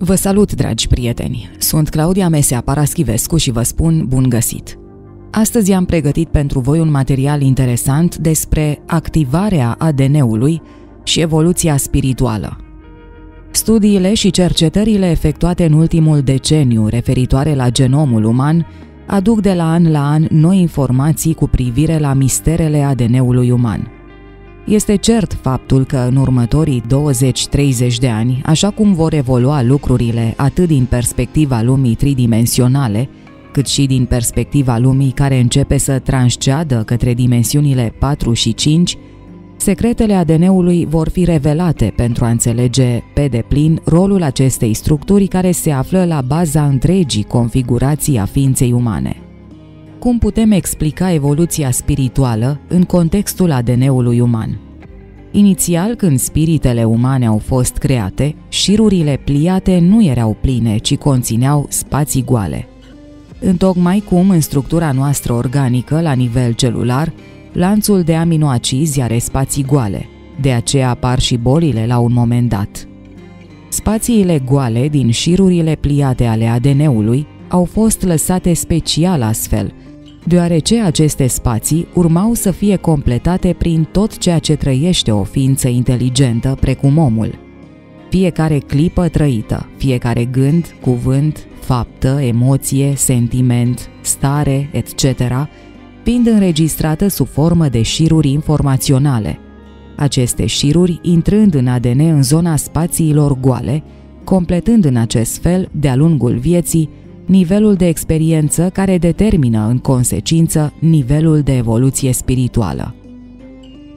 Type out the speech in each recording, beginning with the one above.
Vă salut, dragi prieteni! Sunt Claudia Mesea Paraschivescu și vă spun bun găsit! Astăzi am pregătit pentru voi un material interesant despre activarea ADN-ului și evoluția spirituală. Studiile și cercetările efectuate în ultimul deceniu referitoare la genomul uman aduc de la an la an noi informații cu privire la misterele ADN-ului uman – este cert faptul că în următorii 20-30 de ani, așa cum vor evolua lucrurile atât din perspectiva lumii tridimensionale, cât și din perspectiva lumii care începe să transceadă către dimensiunile 4 și 5, secretele ADN-ului vor fi revelate pentru a înțelege pe deplin rolul acestei structuri care se află la baza întregii configurații a ființei umane. Cum putem explica evoluția spirituală în contextul ADN-ului uman? Inițial, când spiritele umane au fost create, șirurile pliate nu erau pline, ci conțineau spații goale. Întocmai cum în structura noastră organică, la nivel celular, lanțul de aminoacizi are spații goale, de aceea apar și bolile la un moment dat. Spațiile goale din șirurile pliate ale ADN-ului au fost lăsate special astfel – deoarece aceste spații urmau să fie completate prin tot ceea ce trăiește o ființă inteligentă precum omul. Fiecare clipă trăită, fiecare gând, cuvânt, faptă, emoție, sentiment, stare, etc., fiind înregistrată sub formă de șiruri informaționale. Aceste șiruri intrând în ADN în zona spațiilor goale, completând în acest fel, de-a lungul vieții, nivelul de experiență care determină, în consecință, nivelul de evoluție spirituală.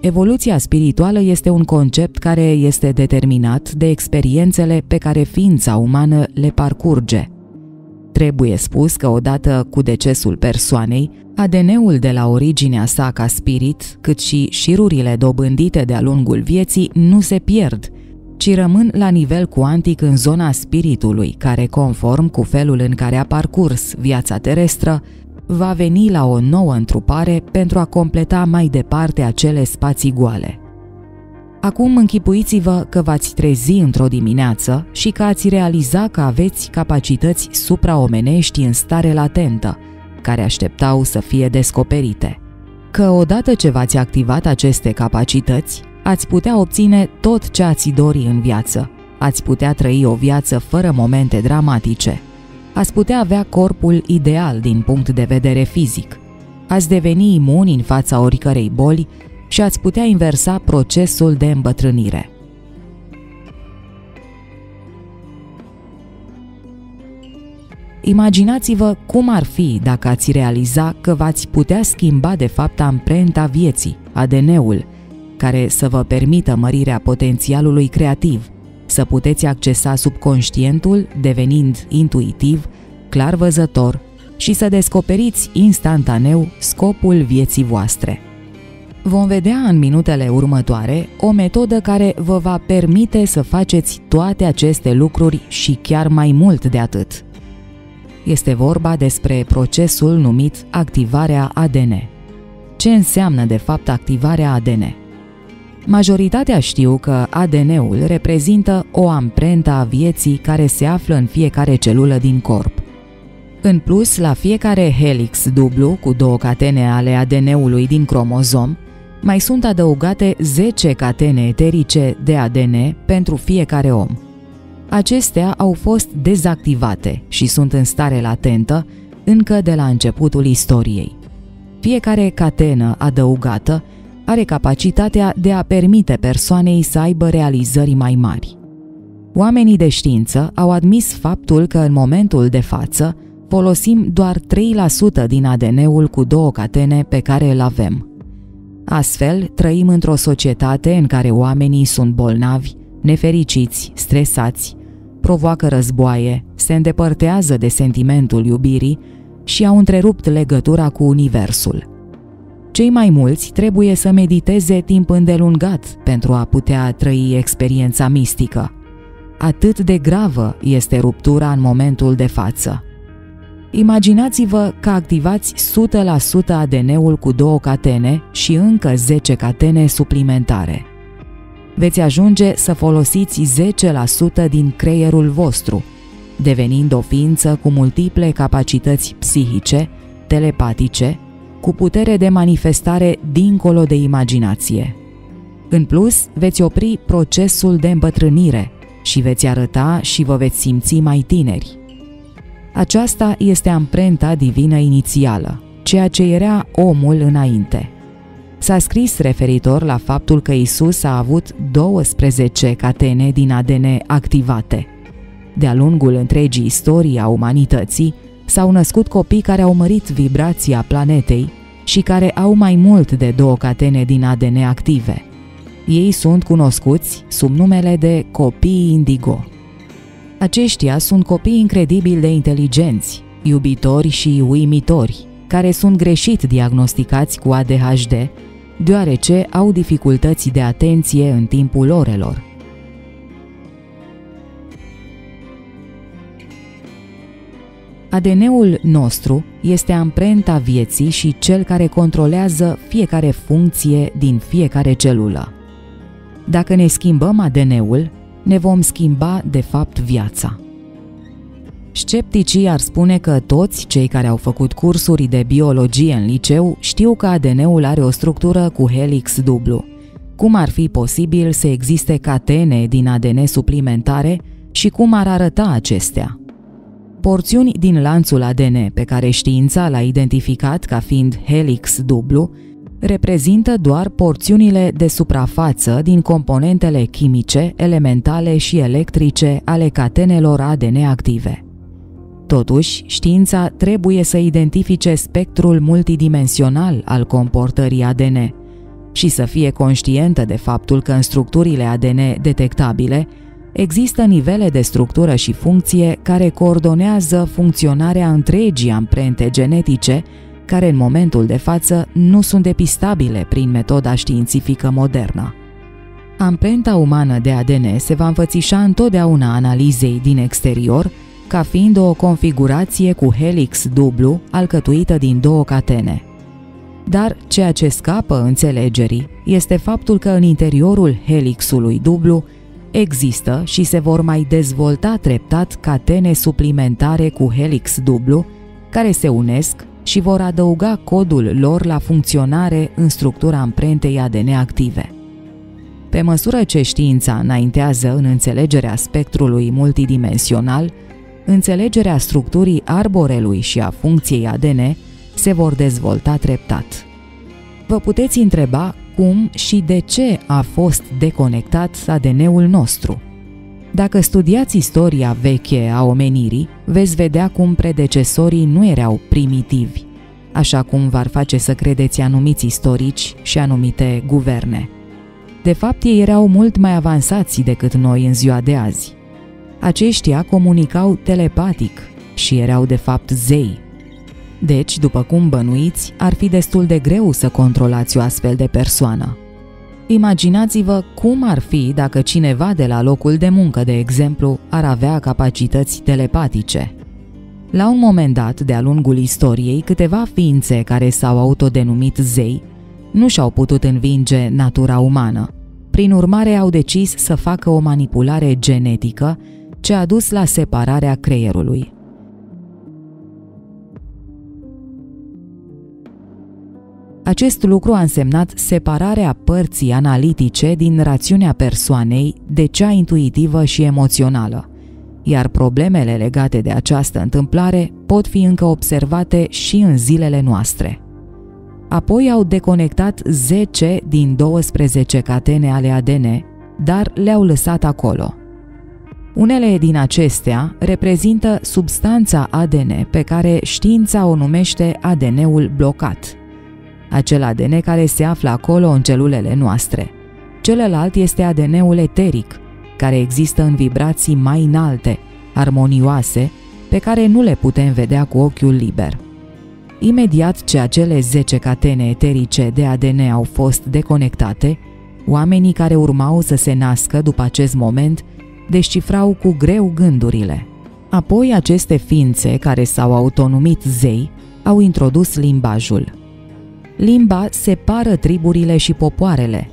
Evoluția spirituală este un concept care este determinat de experiențele pe care ființa umană le parcurge. Trebuie spus că odată cu decesul persoanei, ADN-ul de la originea sa ca spirit, cât și șirurile dobândite de-a lungul vieții nu se pierd – ci rămân la nivel cuantic în zona spiritului, care, conform cu felul în care a parcurs viața terestră, va veni la o nouă întrupare pentru a completa mai departe acele spații goale. Acum închipuiți-vă că v-ați trezi într-o dimineață și că ați realiza că aveți capacități supraomenești în stare latentă, care așteptau să fie descoperite. Că odată ce v-ați activat aceste capacități, ați putea obține tot ce ați dori în viață. Ați putea trăi o viață fără momente dramatice. Ați putea avea corpul ideal din punct de vedere fizic. Ați deveni imuni în fața oricărei boli și ați putea inversa procesul de îmbătrânire. Imaginați-vă cum ar fi dacă ați realiza că v-ați putea schimba de fapt amprenta vieții, ADN-ul, care să vă permită mărirea potențialului creativ, să puteți accesa subconștientul devenind intuitiv, clar văzător și să descoperiți instantaneu scopul vieții voastre. Vom vedea în minutele următoare o metodă care vă va permite să faceți toate aceste lucruri și chiar mai mult de atât. Este vorba despre procesul numit activarea ADN. Ce înseamnă de fapt activarea ADN? Majoritatea știu că ADN-ul reprezintă o amprentă a vieții care se află în fiecare celulă din corp. În plus, la fiecare helix dublu cu două catene ale ADN-ului din cromozom, mai sunt adăugate 10 catene eterice de ADN pentru fiecare om. Acestea au fost dezactivate și sunt în stare latentă încă de la începutul istoriei. Fiecare catenă adăugată are capacitatea de a permite persoanei să aibă realizări mai mari. Oamenii de știință au admis faptul că în momentul de față folosim doar 3% din ADN-ul cu două catene pe care îl avem. Astfel, trăim într-o societate în care oamenii sunt bolnavi, nefericiți, stresați, provoacă războaie, se îndepărtează de sentimentul iubirii și au întrerupt legătura cu Universul. Cei mai mulți trebuie să mediteze timp îndelungat pentru a putea trăi experiența mistică. Atât de gravă este ruptura în momentul de față. Imaginați-vă că activați 100% ADN-ul cu două catene și încă 10 catene suplimentare. Veți ajunge să folosiți 10% din creierul vostru – devenind o ființă cu multiple capacități psihice, telepatice, cu putere de manifestare dincolo de imaginație. În plus, veți opri procesul de îmbătrânire și veți arăta și vă veți simți mai tineri. Aceasta este amprenta divină inițială, ceea ce era omul înainte. S-a scris referitor la faptul că Isus a avut 12 catene din ADN activate. De-a lungul întregii istorii a umanității, s-au născut copii care au mărit vibrația planetei și care au mai mult de două catene din ADN active. Ei sunt cunoscuți sub numele de copii indigo. Aceștia sunt copii incredibil de inteligenți, iubitori și uimitori, care sunt greșit diagnosticați cu ADHD, deoarece au dificultăți de atenție în timpul orelor. ADN-ul nostru este amprenta vieții și cel care controlează fiecare funcție din fiecare celulă. Dacă ne schimbăm ADN-ul, ne vom schimba de fapt viața. Scepticii ar spune că toți cei care au făcut cursuri de biologie în liceu știu că ADN-ul are o structură cu helix dublu. Cum ar fi posibil să existe catene din ADN suplimentare și cum ar arăta acestea? Porțiuni din lanțul ADN pe care știința l-a identificat ca fiind helix dublu reprezintă doar porțiunile de suprafață din componentele chimice, elementale și electrice ale catenelor ADN active. Totuși, știința trebuie să identifice spectrul multidimensional al comportării ADN și să fie conștientă de faptul că în structurile ADN detectabile există nivele de structură și funcție care coordonează funcționarea întregii amprente genetice care în momentul de față nu sunt depistabile prin metoda științifică modernă. Amprenta umană de ADN se va înfățișa întotdeauna analizei din exterior ca fiind o configurație cu helix dublu alcătuită din două catene. Dar ceea ce scapă înțelegerii este faptul că în interiorul helixului dublu există și se vor mai dezvolta treptat catene suplimentare cu helix dublu care se unesc și vor adăuga codul lor la funcționare în structura amprentei ADN active. Pe măsură ce știința înaintează în înțelegerea spectrului multidimensional, înțelegerea structurii arborelui și a funcției ADN se vor dezvolta treptat. Vă puteți întreba cum și de ce a fost deconectat ADN-ul nostru. Dacă studiați istoria veche a omenirii, veți vedea cum predecesorii nu erau primitivi, așa cum v-ar face să credeți anumiți istorici și anumite guverne. De fapt, ei erau mult mai avansați decât noi în ziua de azi. Aceștia comunicau telepatic și erau de fapt zei. Deci, după cum bănuiți, ar fi destul de greu să controlați o astfel de persoană. Imaginați-vă cum ar fi dacă cineva de la locul de muncă, de exemplu, ar avea capacități telepatice. La un moment dat, de-a lungul istoriei, câteva ființe care s-au autodenumit zei nu și-au putut învinge natura umană. Prin urmare, au decis să facă o manipulare genetică ce a dus la separarea creierului. Acest lucru a însemnat separarea părții analitice din rațiunea persoanei de cea intuitivă și emoțională, iar problemele legate de această întâmplare pot fi încă observate și în zilele noastre. Apoi au deconectat 10 din 12 catene ale ADN, dar le-au lăsat acolo. Unele din acestea reprezintă substanța ADN pe care știința o numește ADN-ul blocat – acel ADN care se află acolo în celulele noastre. Celălalt este ADN-ul eteric, care există în vibrații mai înalte, armonioase, pe care nu le putem vedea cu ochiul liber. Imediat ce acele 10 catene eterice de ADN au fost deconectate, oamenii care urmau să se nască după acest moment descifrau cu greu gândurile. Apoi aceste ființe care s-au autonomit zei au introdus limbajul – limba separă triburile și popoarele.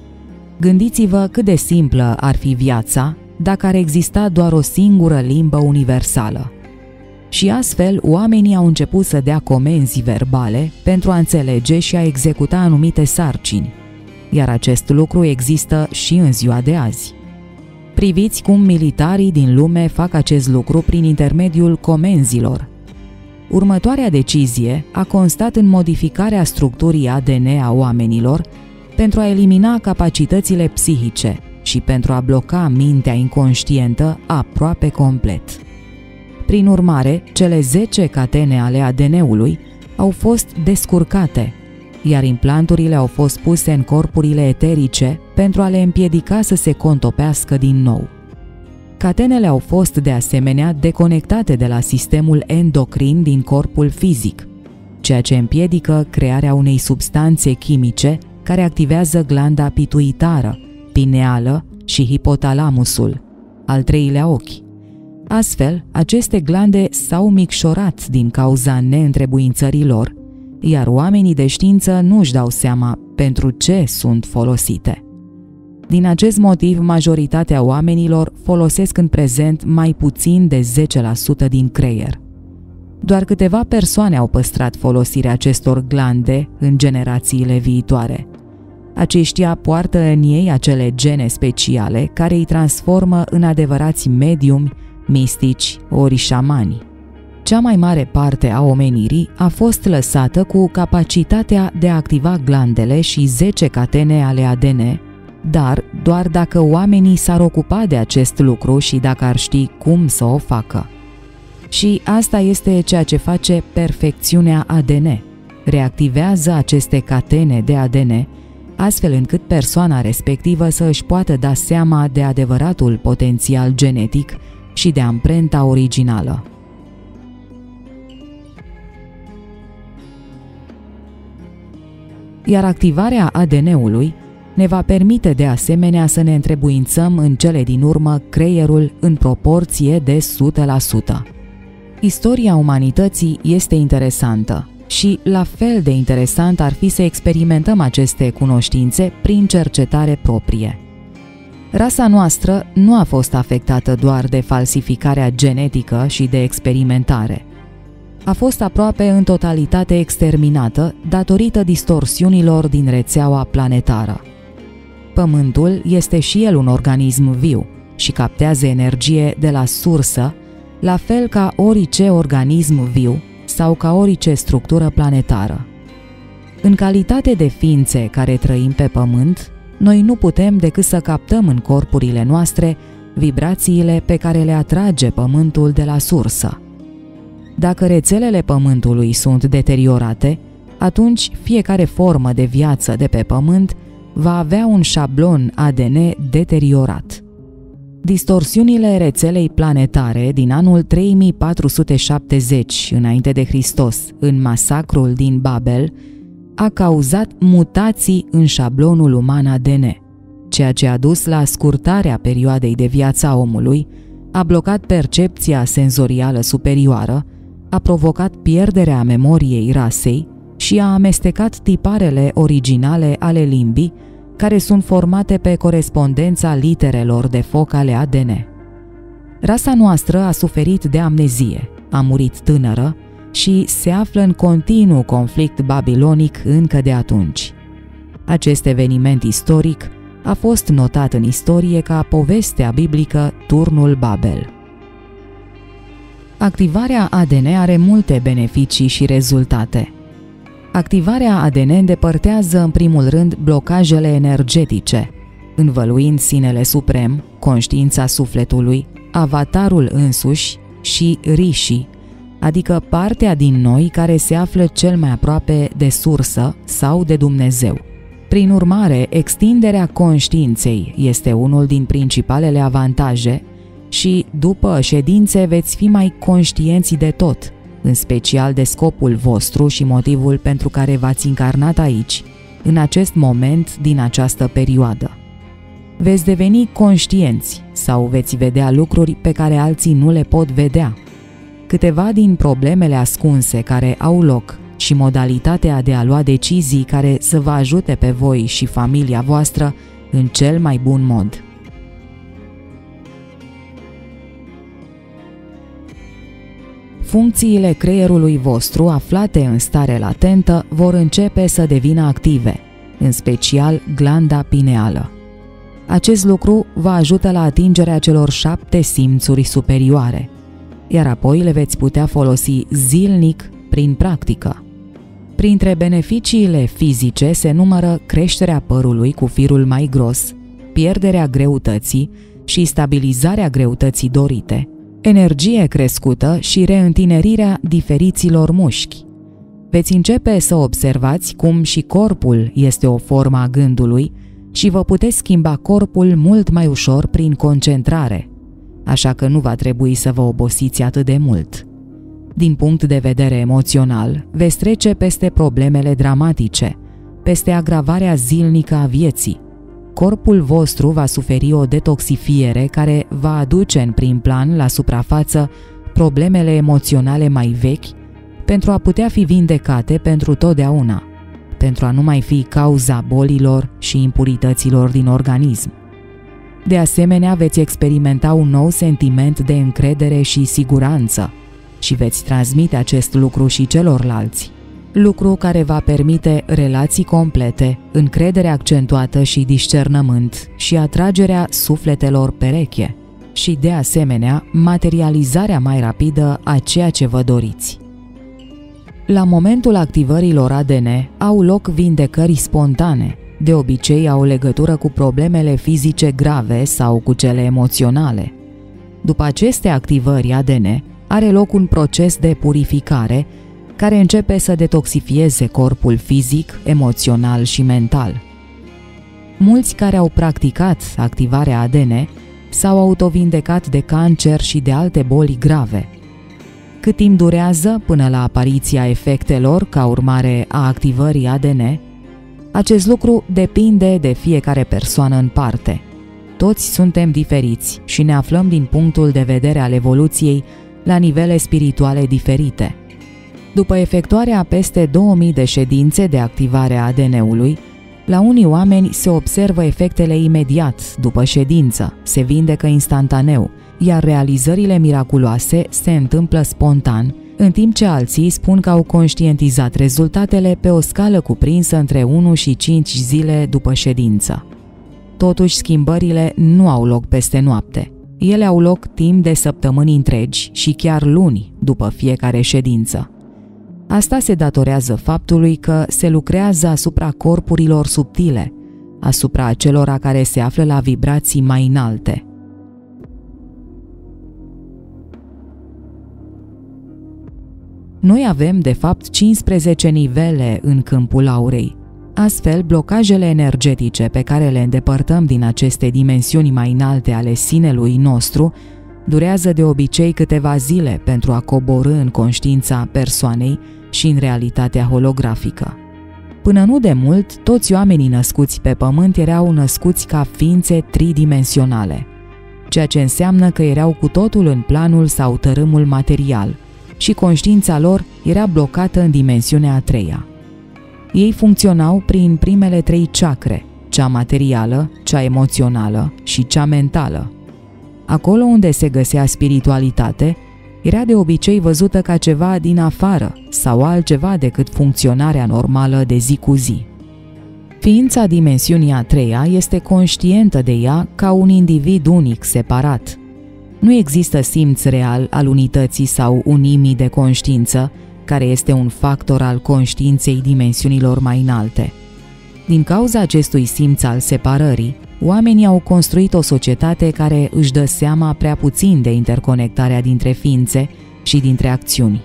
Gândiți-vă cât de simplă ar fi viața dacă ar exista doar o singură limbă universală. Și astfel, oamenii au început să dea comenzi verbale pentru a înțelege și a executa anumite sarcini, iar acest lucru există și în ziua de azi. Priviți cum militarii din lume fac acest lucru prin intermediul comenzilor. Următoarea decizie a constat în modificarea structurii ADN a oamenilor pentru a elimina capacitățile psihice și pentru a bloca mintea inconștientă aproape complet. Prin urmare, cele 10 catene ale ADN-ului au fost descurcate, iar implanturile au fost puse în corpurile eterice pentru a le împiedica să se contopească din nou. Catenele au fost de asemenea deconectate de la sistemul endocrin din corpul fizic, ceea ce împiedică crearea unei substanțe chimice care activează glanda pituitară, pineală și hipotalamusul, al treilea ochi. Astfel, aceste glande s-au micșorat din cauza neîntrebuințării lor, iar oamenii de știință nu își dau seama pentru ce sunt folosite. Din acest motiv, majoritatea oamenilor folosesc în prezent mai puțin de 10% din creier. Doar câteva persoane au păstrat folosirea acestor glande în generațiile viitoare. Aceștia poartă în ei acele gene speciale care îi transformă în adevărați mediumi, mistici ori șamani. Cea mai mare parte a omenirii a fost lăsată cu capacitatea de a activa glandele și 10 catene ale ADN, dar doar dacă oamenii s-ar ocupa de acest lucru și dacă ar ști cum să o facă. Și asta este ceea ce face perfecțiunea ADN. Reactivează aceste catene de ADN astfel încât persoana respectivă să își poată da seama de adevăratul potențial genetic și de amprenta originală. Iar activarea ADN-ului ne va permite de asemenea să ne întrebuințăm în cele din urmă creierul în proporție de 100%. Istoria umanității este interesantă și la fel de interesant ar fi să experimentăm aceste cunoștințe prin cercetare proprie. Rasa noastră nu a fost afectată doar de falsificarea genetică și de experimentare. A fost aproape în totalitate exterminată datorită distorsiunilor din rețeaua planetară. Pământul este și el un organism viu și captează energie de la sursă, la fel ca orice organism viu sau ca orice structură planetară. În calitate de ființe care trăim pe Pământ, noi nu putem decât să captăm în corpurile noastre vibrațiile pe care le atrage Pământul de la sursă. Dacă rețelele Pământului sunt deteriorate, atunci fiecare formă de viață de pe Pământ va avea un șablon ADN deteriorat. Distorsiunile rețelei planetare din anul 3470 înainte de Hristos, în masacrul din Babel, a cauzat mutații în șablonul uman ADN, ceea ce a dus la scurtarea perioadei de viață a omului, a blocat percepția senzorială superioară, a provocat pierderea memoriei rasei și a amestecat tiparele originale ale limbii care sunt formate pe corespondența literelor de foc ale ADN. Rasa noastră a suferit de amnezie, a murit tânără și se află în continuu conflict babilonic încă de atunci. Acest eveniment istoric a fost notat în istorie ca povestea biblică Turnul Babel. Activarea ADN are multe beneficii și rezultate – Activarea ADN îndepărtează în primul rând blocajele energetice, învăluind sinele suprem, conștiința sufletului, avatarul însuși și rishi, adică partea din noi care se află cel mai aproape de sursă sau de Dumnezeu. Prin urmare, extinderea conștiinței este unul din principalele avantaje și, după ședințe, veți fi mai conștienți de tot – în special de scopul vostru și motivul pentru care v-ați încarnat aici, în acest moment din această perioadă. Veți deveni conștienți sau veți vedea lucruri pe care alții nu le pot vedea. Câteva din problemele ascunse care au loc și modalitatea de a lua decizii care să vă ajute pe voi și familia voastră în cel mai bun mod. Funcțiile creierului vostru aflate în stare latentă vor începe să devină active, în special glanda pineală. Acest lucru vă ajută la atingerea celor șapte simțuri superioare, iar apoi le veți putea folosi zilnic prin practică. Printre beneficiile fizice se numără creșterea părului cu firul mai gros, pierderea greutății și stabilizarea greutății dorite, energie crescută și reîntinerirea diferiților mușchi. Veți începe să observați cum și corpul este o formă a gândului și vă puteți schimba corpul mult mai ușor prin concentrare, așa că nu va trebui să vă obosiți atât de mult. Din punct de vedere emoțional, veți trece peste problemele dramatice, peste agravarea zilnică a vieții. Corpul vostru va suferi o detoxifiere care va aduce în prim plan la suprafață problemele emoționale mai vechi pentru a putea fi vindecate pentru totdeauna, pentru a nu mai fi cauza bolilor și impurităților din organism. De asemenea, veți experimenta un nou sentiment de încredere și siguranță și veți transmite acest lucru și celorlalți. Lucru care va permite relații complete, încredere accentuată și discernământ și atragerea sufletelor pereche și, de asemenea, materializarea mai rapidă a ceea ce vă doriți. La momentul activărilor ADN au loc vindecări spontane, de obicei au legătură cu problemele fizice grave sau cu cele emoționale. După aceste activări ADN, are loc un proces de purificare care începe să detoxifieze corpul fizic, emoțional și mental. Mulți care au practicat activarea ADN s-au autovindecat de cancer și de alte boli grave. Cât timp durează până la apariția efectelor ca urmare a activării ADN, acest lucru depinde de fiecare persoană în parte. Toți suntem diferiți și ne aflăm din punctul de vedere al evoluției la nivele spirituale diferite. După efectuarea peste 2000 de ședințe de activare a ADN-ului, la unii oameni se observă efectele imediat după ședință, se vindecă instantaneu, iar realizările miraculoase se întâmplă spontan, în timp ce alții spun că au conștientizat rezultatele pe o scală cuprinsă între 1 și 5 zile după ședință. Totuși, schimbările nu au loc peste noapte. Ele au loc timp de săptămâni întregi și chiar luni după fiecare ședință. Asta se datorează faptului că se lucrează asupra corpurilor subtile, asupra acelora care se află la vibrații mai înalte. Noi avem, de fapt, 15 nivele în câmpul aurei. Astfel, blocajele energetice pe care le îndepărtăm din aceste dimensiuni mai înalte ale sinelui nostru durează de obicei câteva zile pentru a coborâ în conștiința persoanei și în realitatea holografică. Până nu de mult, toți oamenii născuți pe pământ erau născuți ca ființe tridimensionale, ceea ce înseamnă că erau cu totul în planul sau tărâmul material și conștiința lor era blocată în dimensiunea a treia. Ei funcționau prin primele trei chakre, cea materială, cea emoțională și cea mentală. Acolo unde se găsea spiritualitate, era de obicei văzută ca ceva din afară sau altceva decât funcționarea normală de zi cu zi. Ființa dimensiunii a treia este conștientă de ea ca un individ unic, separat. Nu există simț real al unității sau unimii de conștiință, care este un factor al conștiinței dimensiunilor mai înalte. Din cauza acestui simț al separării, oamenii au construit o societate care își dă seama prea puțin de interconectarea dintre ființe și dintre acțiuni.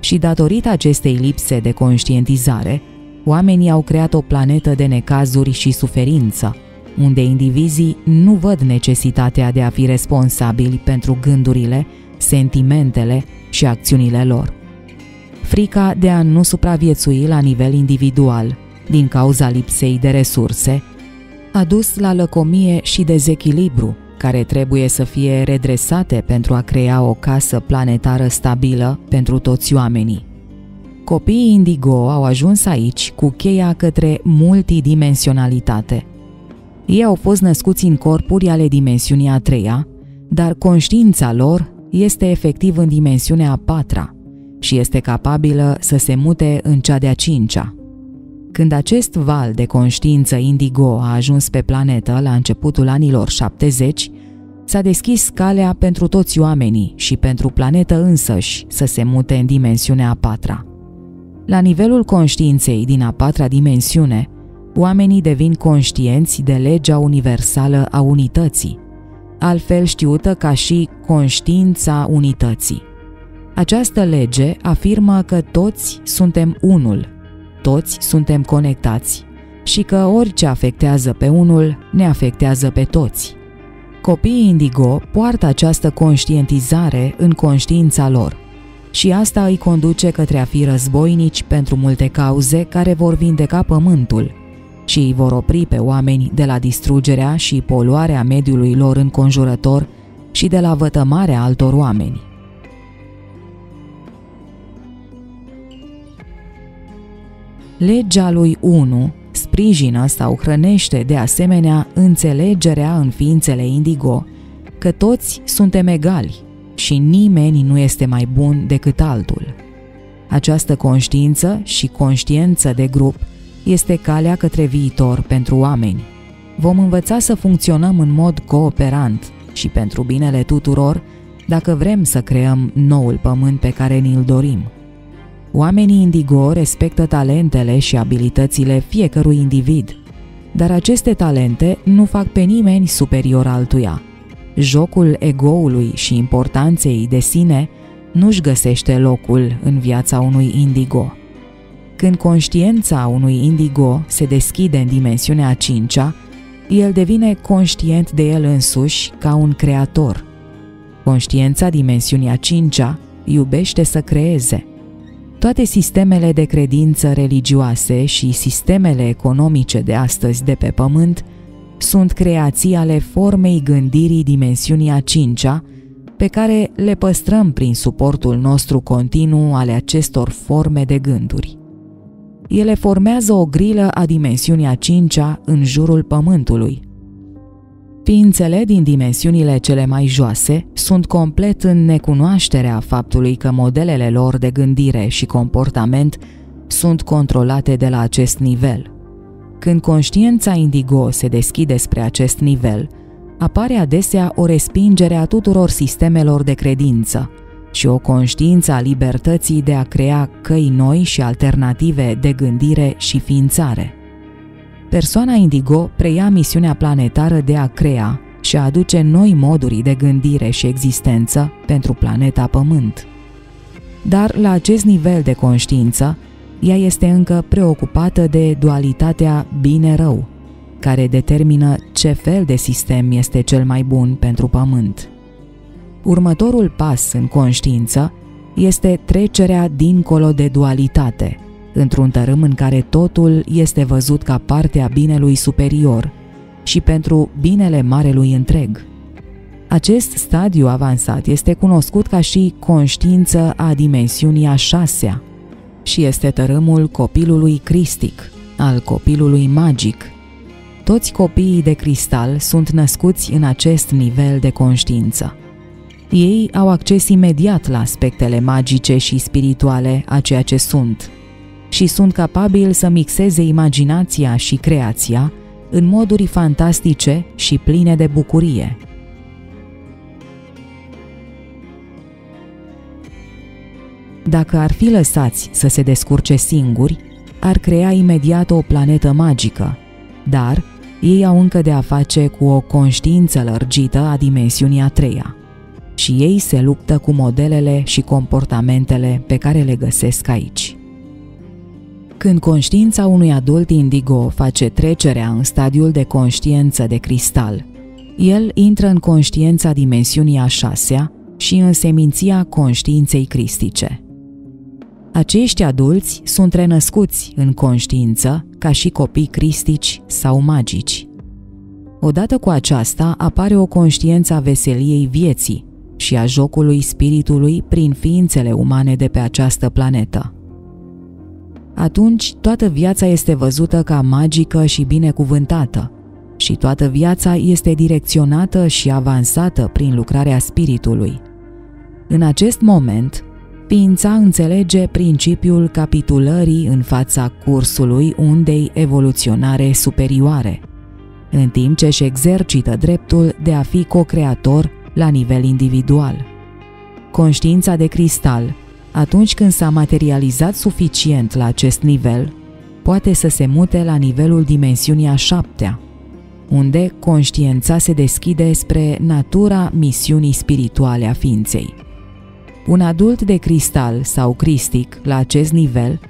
Și datorită acestei lipse de conștientizare, oamenii au creat o planetă de necazuri și suferință, unde indivizii nu văd necesitatea de a fi responsabili pentru gândurile, sentimentele și acțiunile lor. Frica de a nu supraviețui la nivel individual, din cauza lipsei de resurse, a dus la lăcomie și dezechilibru, care trebuie să fie redresate pentru a crea o casă planetară stabilă pentru toți oamenii. Copiii Indigo au ajuns aici cu cheia către multidimensionalitate. Ei au fost născuți în corpuri ale dimensiunii a treia, dar conștiința lor este efectiv în dimensiunea a patra și este capabilă să se mute în cea de-a cincea. Când acest val de conștiință indigo a ajuns pe planetă la începutul anilor 70, s-a deschis calea pentru toți oamenii și pentru planetă însăși să se mute în dimensiunea a patra. La nivelul conștiinței din a patra dimensiune, oamenii devin conștienți de legea universală a unității, altfel știută ca și conștiința unității. Această lege afirmă că toți suntem unul, toți suntem conectați și că orice afectează pe unul ne afectează pe toți. Copiii indigo poartă această conștientizare în conștiința lor și asta îi conduce către a fi războinici pentru multe cauze care vor vindeca pământul și îi vor opri pe oameni de la distrugerea și poluarea mediului lor înconjurător și de la vătămarea altor oameni. Legea lui 1 sprijină sau hrănește de asemenea înțelegerea în ființele indigo că toți suntem egali și nimeni nu este mai bun decât altul. Această conștiință și conștiență de grup este calea către viitor pentru oameni. Vom învăța să funcționăm în mod cooperant și pentru binele tuturor dacă vrem să creăm noul pământ pe care ni-l dorim. Oamenii indigo respectă talentele și abilitățile fiecărui individ, dar aceste talente nu fac pe nimeni superior altuia. Jocul egoului și importanței de sine nu-și găsește locul în viața unui indigo. Când conștiința unui indigo se deschide în dimensiunea a cincea, el devine conștient de el însuși ca un creator. Conștiința dimensiunii a cincea iubește să creeze – toate sistemele de credință religioase și sistemele economice de astăzi de pe pământ sunt creații ale formei gândirii dimensiunii a cincea, pe care le păstrăm prin suportul nostru continuu ale acestor forme de gânduri. Ele formează o grilă a dimensiunii a cincea în jurul Pământului, Ființele din dimensiunile cele mai joase sunt complet în necunoașterea faptului că modelele lor de gândire și comportament sunt controlate de la acest nivel. Când conștiința indigo se deschide spre acest nivel, apare adesea o respingere a tuturor sistemelor de credință și o conștiință a libertății de a crea căi noi și alternative de gândire și ființare. Persoana indigo preia misiunea planetară de a crea și a aduce noi moduri de gândire și existență pentru planeta Pământ. Dar la acest nivel de conștiință, ea este încă preocupată de dualitatea bine-rău, care determină ce fel de sistem este cel mai bun pentru Pământ. Următorul pas în conștiință este trecerea dincolo de dualitate – într-un tărâm în care totul este văzut ca parte a binelui superior și pentru binele marelui întreg. Acest stadiu avansat este cunoscut ca și conștiință a dimensiunii a șasea și este tărâmul copilului cristic, al copilului magic. Toți copiii de cristal sunt născuți în acest nivel de conștiință. Ei au acces imediat la aspectele magice și spirituale a ceea ce sunt – și sunt capabili să mixeze imaginația și creația în moduri fantastice și pline de bucurie. Dacă ar fi lăsați să se descurce singuri, ar crea imediat o planetă magică, dar ei au încă de a face cu o conștiință lărgită a dimensiunii a treia și ei se luptă cu modelele și comportamentele pe care le găsesc aici. Când conștiința unui adult indigo face trecerea în stadiul de conștiință de cristal, el intră în conștiința dimensiunii a șasea și în seminția conștiinței cristice. Acești adulți sunt renăscuți în conștiință ca și copii cristici sau magici. Odată cu aceasta apare o conștiință a veseliei vieții și a jocului spiritului prin ființele umane de pe această planetă atunci toată viața este văzută ca magică și binecuvântată și toată viața este direcționată și avansată prin lucrarea spiritului. În acest moment, ființa înțelege principiul capitulării în fața cursului undei evoluționare superioare, în timp ce își exercită dreptul de a fi co-creator la nivel individual. Conștiința de cristal, atunci când s-a materializat suficient la acest nivel, poate să se mute la nivelul dimensiunii a șaptea, unde conștiința se deschide spre natura misiunii spirituale a ființei. Un adult de cristal sau cristic la acest nivel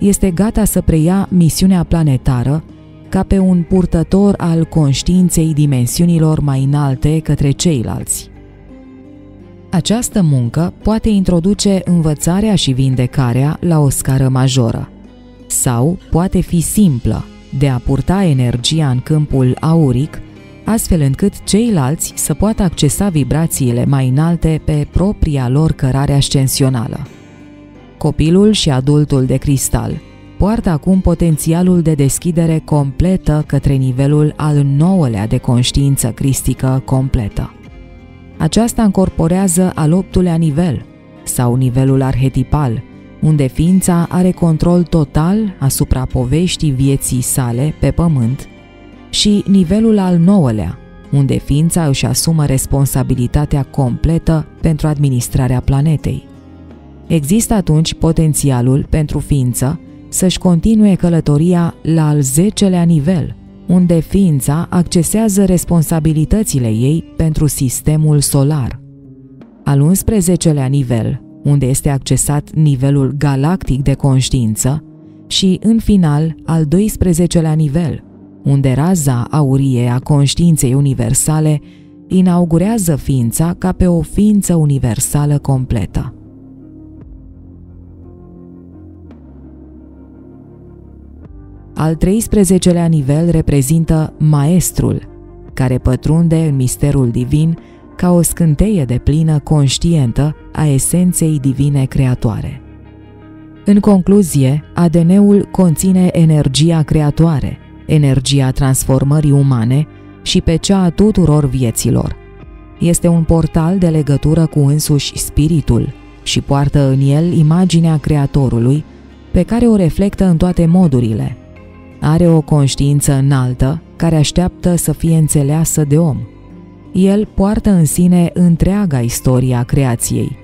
este gata să preia misiunea planetară ca pe un purtător al conștiinței dimensiunilor mai înalte către ceilalți. Această muncă poate introduce învățarea și vindecarea la o scară majoră, sau poate fi simplă, de a purta energia în câmpul auric, astfel încât ceilalți să poată accesa vibrațiile mai înalte pe propria lor cărare ascensională. Copilul și adultul de cristal poartă acum potențialul de deschidere completă către nivelul al nouălea de conștiință cristică completă. Aceasta încorporează al optulea nivel, sau nivelul arhetipal, unde ființa are control total asupra poveștii vieții sale pe pământ, și nivelul al nouălea, unde ființa își asumă responsabilitatea completă pentru administrarea planetei. Există atunci potențialul pentru ființă să-și continue călătoria la al zecelea nivel, unde ființa accesează responsabilitățile ei pentru sistemul solar. Al 11-lea nivel, unde este accesat nivelul galactic de conștiință, și, în final, al 12-lea nivel, unde raza aurie a conștiinței universale inaugurează ființa ca pe o ființă universală completă. Al 13-lea nivel reprezintă maestrul, care pătrunde în misterul divin ca o scânteie de plină conștientă a esenței divine creatoare. În concluzie, ADN-ul conține energia creatoare, energia transformării umane și pe cea a tuturor vieților. Este un portal de legătură cu însuși spiritul și poartă în el imaginea creatorului, pe care o reflectă în toate modurile. Are o conștiință înaltă care așteaptă să fie înțeleasă de om. El poartă în sine întreaga istoria a creației.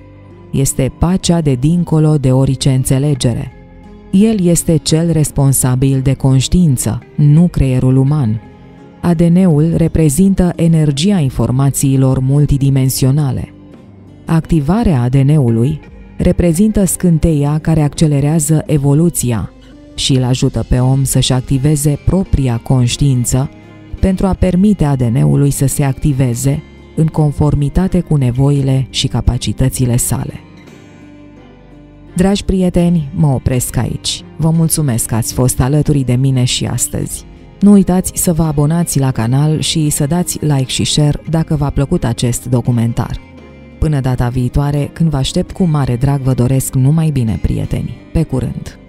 Este pacea de dincolo de orice înțelegere. El este cel responsabil de conștiință, nu creierul uman. ADN-ul reprezintă energia informațiilor multidimensionale. Activarea ADN-ului reprezintă scânteia care accelerează evoluția și îl ajută pe om să-și activeze propria conștiință pentru a permite ADN-ului să se activeze în conformitate cu nevoile și capacitățile sale. Dragi prieteni, mă opresc aici. Vă mulțumesc că ați fost alături de mine și astăzi. Nu uitați să vă abonați la canal și să dați like și share dacă v-a plăcut acest documentar. Până data viitoare, când vă aștept cu mare drag, vă doresc numai bine, prieteni. Pe curând!